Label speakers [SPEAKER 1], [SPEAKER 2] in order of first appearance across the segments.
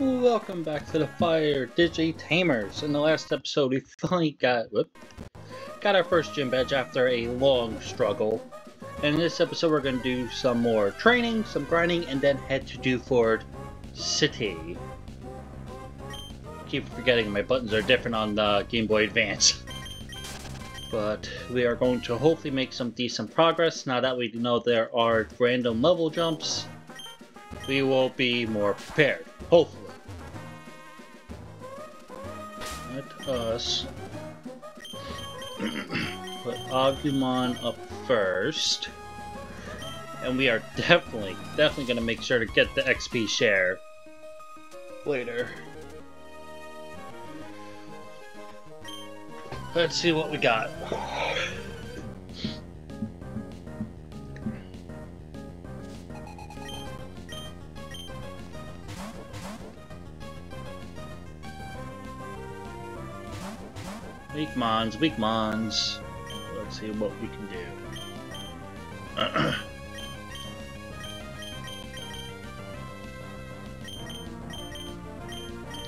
[SPEAKER 1] Welcome back to the Fire Digi Tamers. In the last episode, we finally got whoop, got our first gym badge after a long struggle. And in this episode, we're going to do some more training, some grinding, and then head to Dewford City. Keep forgetting my buttons are different on the Game Boy Advance. But we are going to hopefully make some decent progress now that we know there are random level jumps. We will be more prepared, hopefully. Let us put Agumon up first. And we are definitely, definitely going to make sure to get the XP share later. Let's see what we got. Weak mons, weak mons. Let's see what we can do.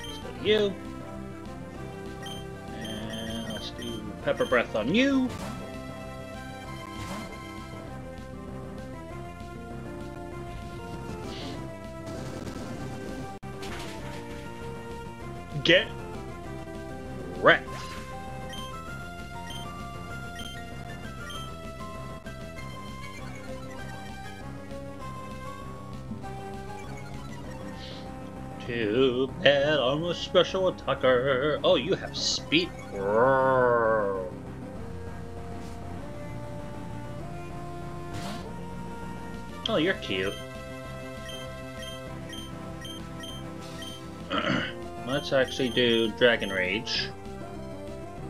[SPEAKER 1] let's go to you. And let's do pepper breath on you. Get wrecked. A special attacker. Oh, you have speed. Oh, you're cute. Let's actually do Dragon Rage.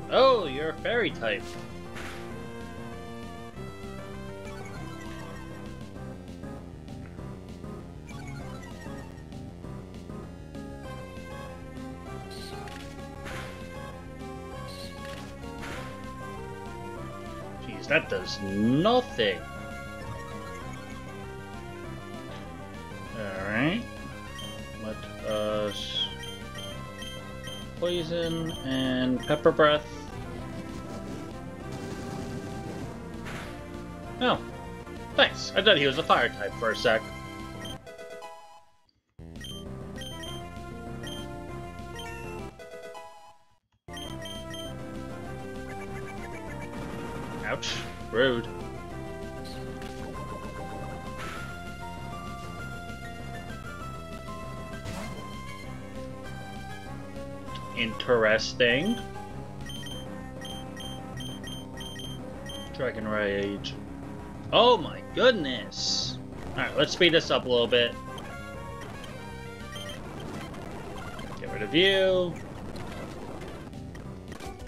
[SPEAKER 1] Oh, you're a fairy type. That does nothing. Alright. Let us poison and pepper breath. Oh, thanks. I thought he was a fire type for a sec. Ouch. Rude. Interesting. Dragon Rage. Oh my goodness! Alright, let's speed this up a little bit. Get rid of you.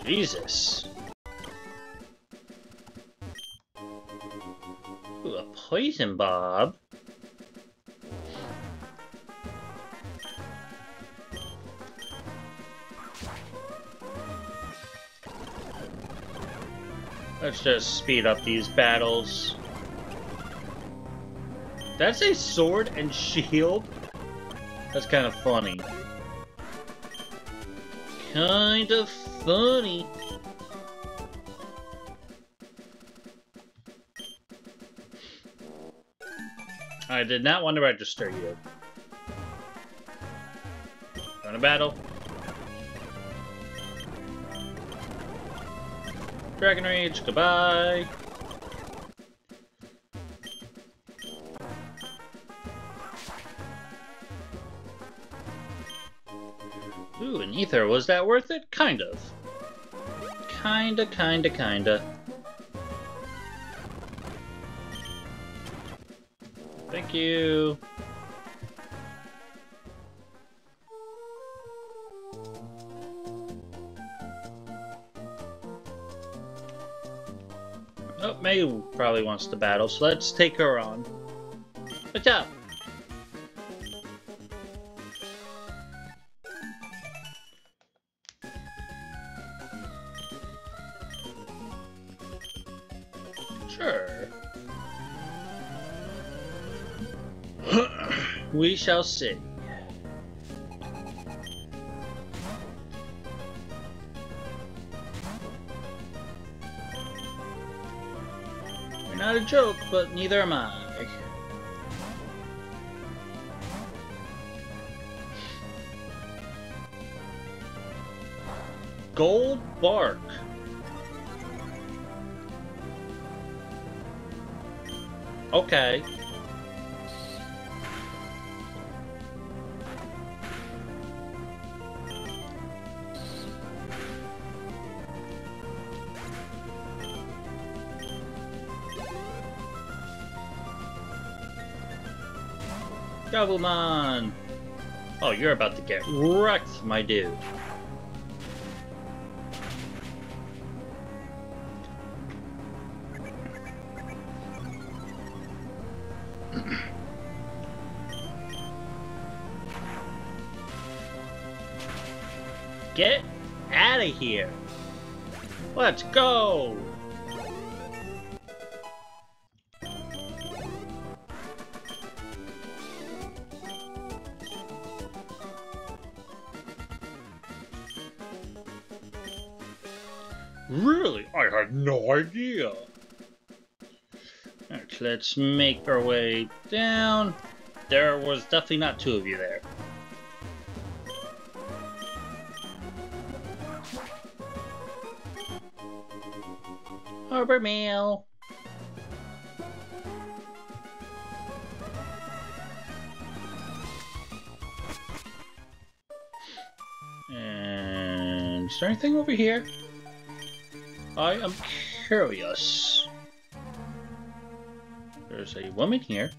[SPEAKER 1] Jesus. Poison barb. Let's just speed up these battles. That's a sword and shield? That's kind of funny. Kind of funny. I did not want to register you. Going to battle. Dragon Rage, goodbye. Ooh, an ether. Was that worth it? Kind of. Kinda, kinda, kinda. You. Oh, May probably wants to battle, so let's take her on. Watch job. we shall see. You're not a joke, but neither am I. Gold bark. Okay. Gabumon! Oh, you're about to get wrecked, my dude. Get out of here! Let's go! Had no idea. Alright, let's make our way down. There was definitely not two of you there. Harbor Mail. And is there anything over here? I am curious. There's a woman here.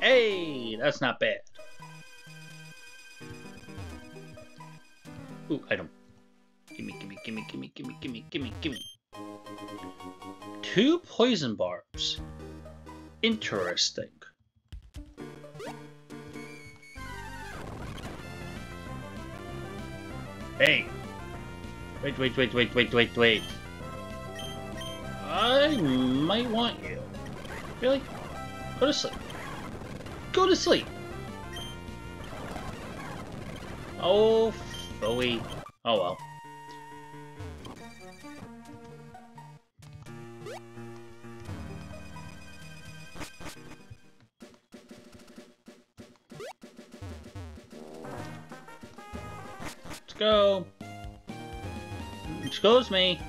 [SPEAKER 1] Hey, that's not bad. Ooh, item. Gimme, gimme, gimme, gimme, gimme, gimme, gimme, gimme. Two poison barbs. Interesting. Hey, Wait, wait, wait, wait, wait, wait, wait. I might want you. Really? Go to sleep. Go to sleep. Oh, phooey. Oh well. Let's go. Excuse me.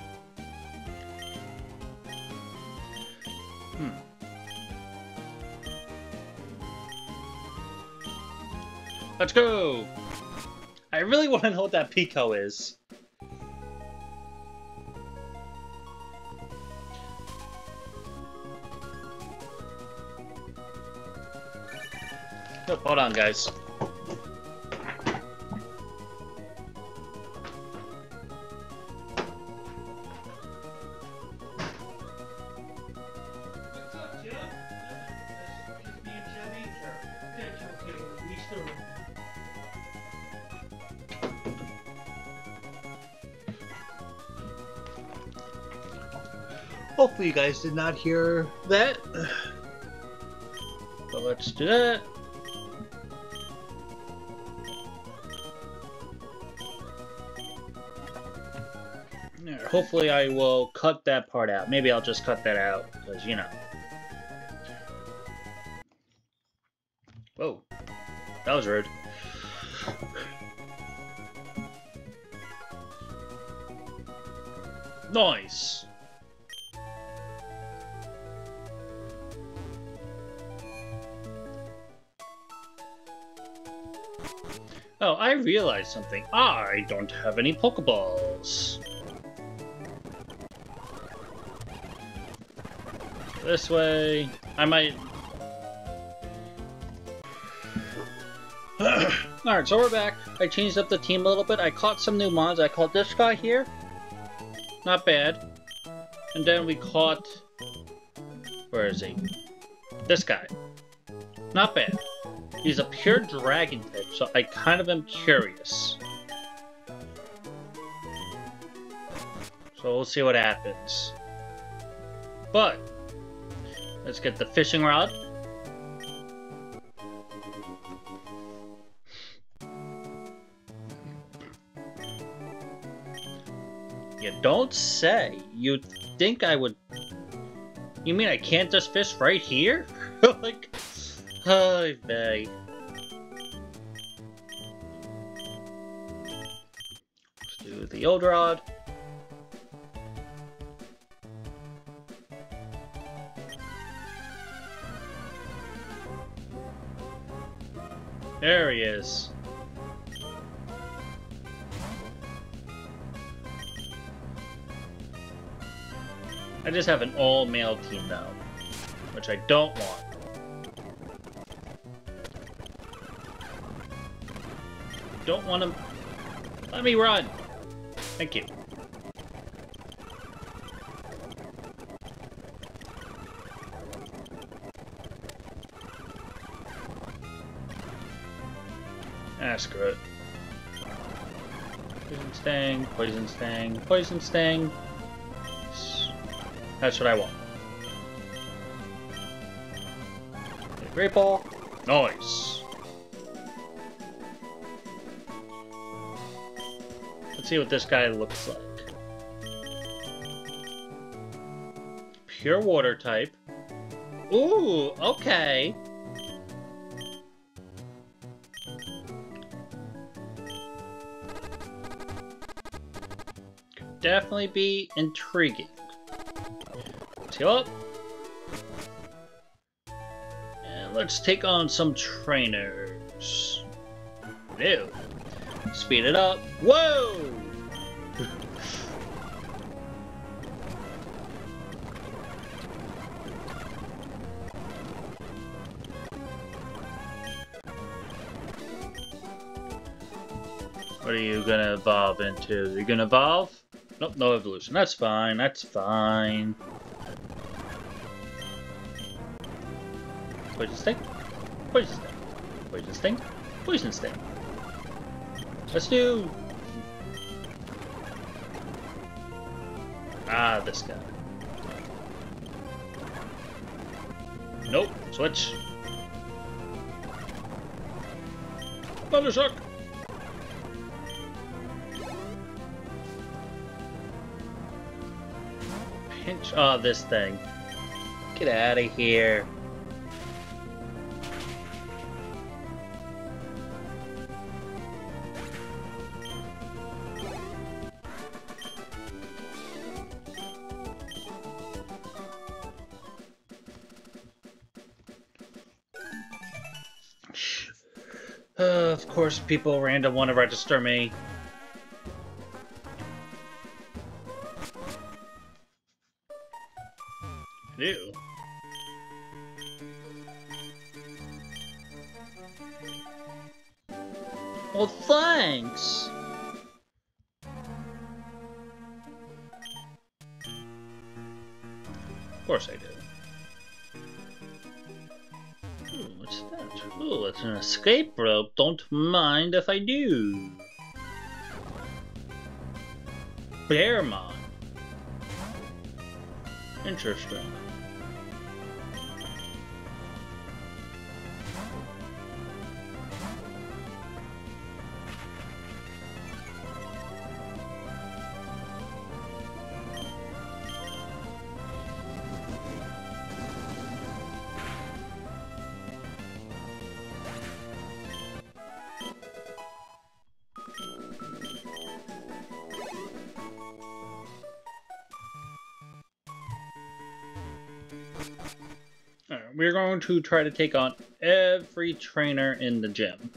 [SPEAKER 1] Hmm. Let's go! I really want to know what that Pico is. Oh, hold on, guys. Hopefully you guys did not hear that. But let's do that. Hopefully I will cut that part out. Maybe I'll just cut that out, because, you know. Was rude. Nice! Oh, I realized something. I don't have any Pokeballs. This way. I might... Alright, so we're back. I changed up the team a little bit. I caught some new mons. I caught this guy here. Not bad. And then we caught... Where is he? This guy. Not bad. He's a pure dragon type, so I kind of am curious. So we'll see what happens. But, let's get the fishing rod. Don't say. You think I would... You mean I can't just fish right here? like... Hi, vey. Let's do the old rod. There he is. I just have an all-male team now, which I don't want. Don't want to... Let me run! Thank you. Ah, screw it. Poison Sting, Poison Sting, Poison Sting. That's what I want. Great ball. Nice. Let's see what this guy looks like. Pure water type. Ooh, okay. Could definitely be intriguing. Heal up. And let's take on some trainers. Ew. Speed it up. Whoa! What are you gonna evolve into? You're gonna evolve? Nope, no evolution. That's fine, that's fine. Poison Sting? Poison Sting. Poison Sting? Poison Sting. Let's do... Ah, this guy. Nope, switch. Thundershock! Pinch. Oh, this thing. Get out of here. Uh, of course, people random want to register me. What's that? Ooh, it's an escape rope. Don't mind if I do. Bearmon. Interesting. Alright, we're going to try to take on every trainer in the gym.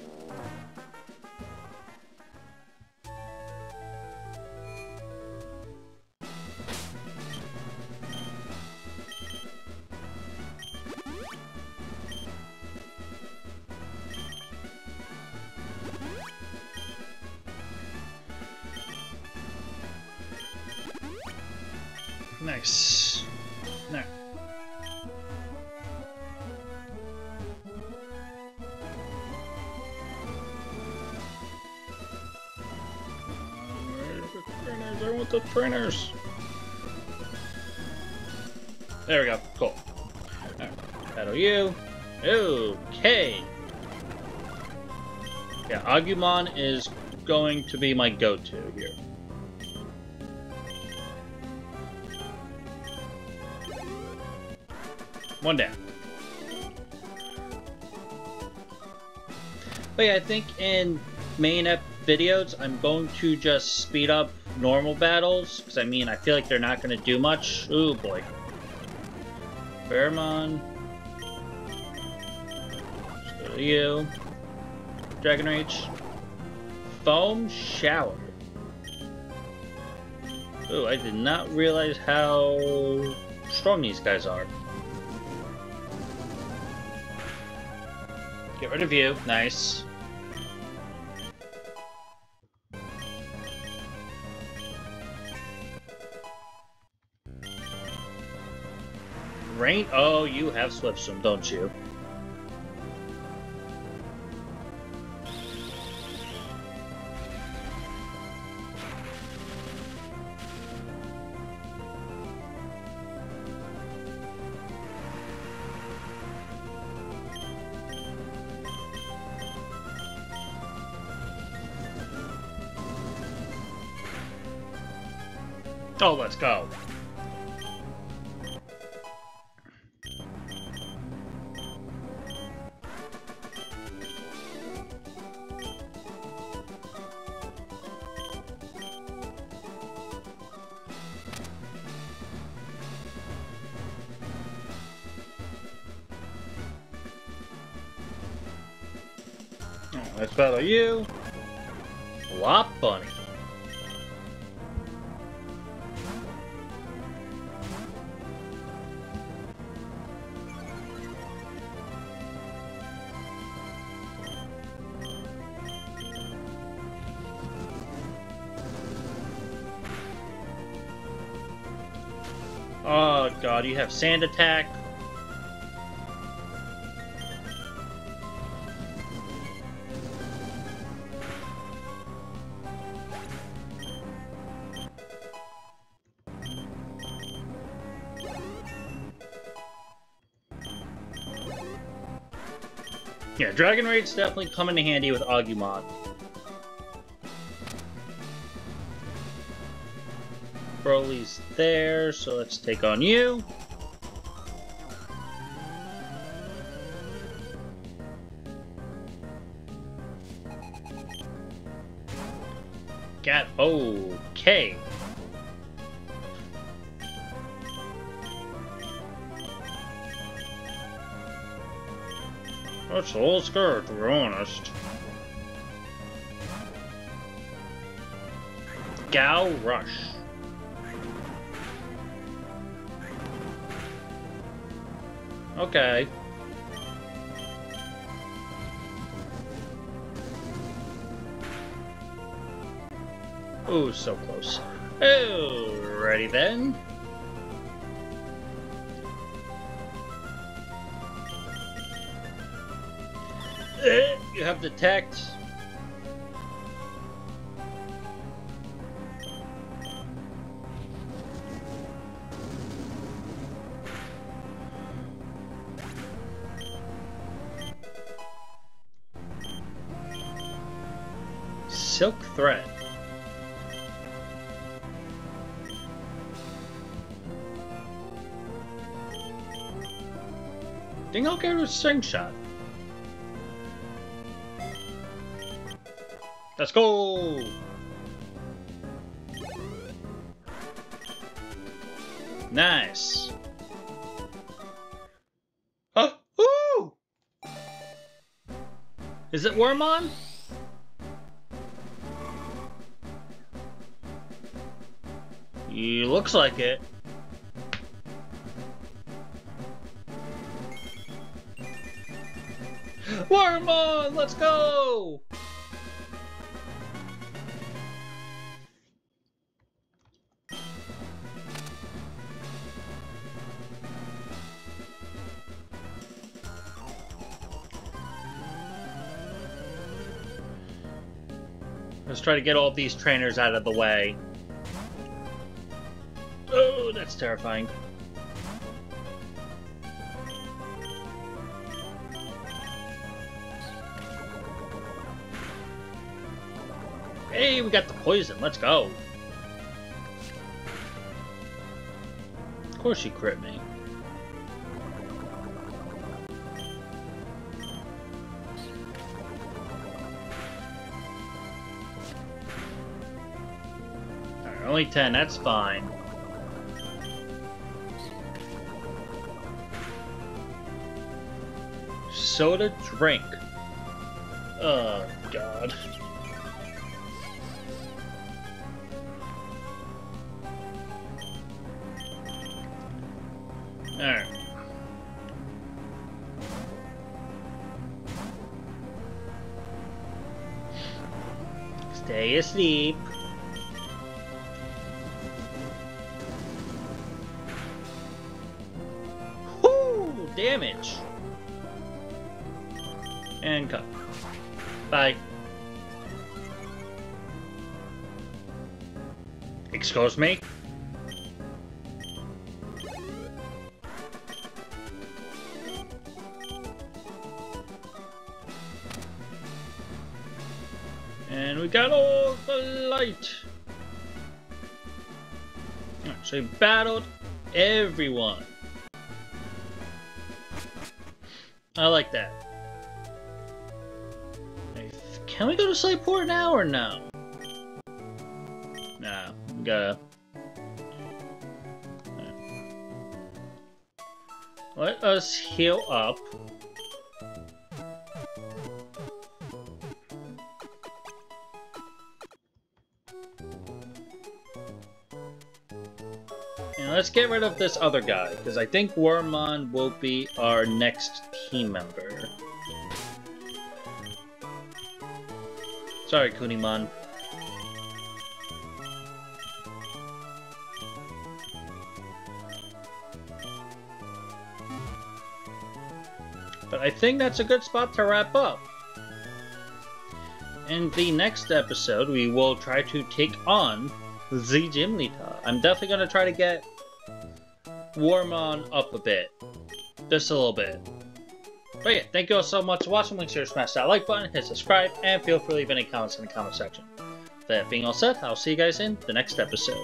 [SPEAKER 1] Want the trainers. There we go. Cool. Alright. Battle you. Okay. Yeah, Agumon is going to be my go-to here. One down. But yeah, I think in main videos, I'm going to just speed up normal battles, because I mean, I feel like they're not going to do much. Ooh, boy. Pheromon. Let's go to you. Dragon Rage. Foam Shower. Ooh, I did not realize how strong these guys are. Get rid of you. Nice. Oh, you have Swift Swim, don't you? Oh, let's go. You. Lop Bunny. Oh god, you have sand attack. Yeah, Dragon Rage definitely come in handy with Agumon. Brawly's there, so let's take on you. Got okay. That's all scared, to be honest. Gal Rush. Okay. Ooh, so close. Alrighty then. You have detect. Silk thread. Think I'll get a string shot. Let's go! Nice. Oh! Ooh! Is it Wormmon? He looks like it. Wormmon, let's go! Try to get all these trainers out of the way. Oh, that's terrifying. Hey, we got the poison. Let's go. Of course you crit me. Only 10, that's fine. Soda drink. Oh, God. Alright. Stay asleep. Excuse me? And we got all the light. So we battled everyone. I like that. Can we go to Slateport now or no? Gotta... Let us heal up. And let's get rid of this other guy, because I think Wormmon will be our next team member. Sorry, Kunemon. I think that's a good spot to wrap up. In the next episode, we will try to take on the gym leader. I'm definitely going to try to get Wormmon up a bit. Just a little bit. But yeah, thank you all so much for watching. Make sure to smash that like button, hit subscribe, and feel free to leave any comments in the comment section. That being all said, I'll see you guys in the next episode.